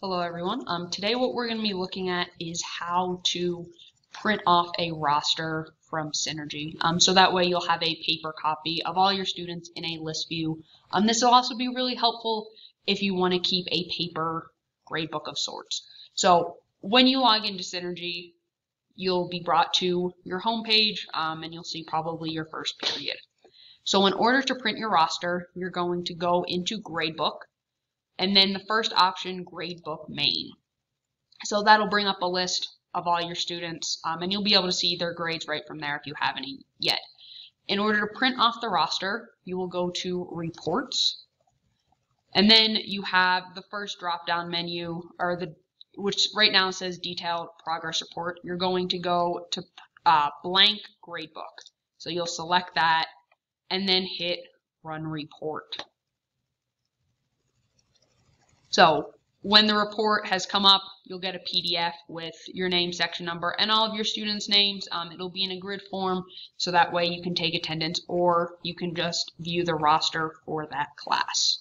Hello everyone. Um, today what we're going to be looking at is how to print off a roster from Synergy. Um, so that way you'll have a paper copy of all your students in a list view. Um, this will also be really helpful if you want to keep a paper gradebook of sorts. So when you log into Synergy, you'll be brought to your home page um, and you'll see probably your first period. So in order to print your roster, you're going to go into Gradebook and then the first option, gradebook main. So that'll bring up a list of all your students, um, and you'll be able to see their grades right from there if you haven't yet. In order to print off the roster, you will go to Reports, and then you have the first drop-down menu, or the which right now says Detailed Progress Report. You're going to go to uh, Blank Gradebook. So you'll select that, and then hit Run Report. So when the report has come up, you'll get a PDF with your name, section number, and all of your students' names. Um, it'll be in a grid form, so that way you can take attendance or you can just view the roster for that class.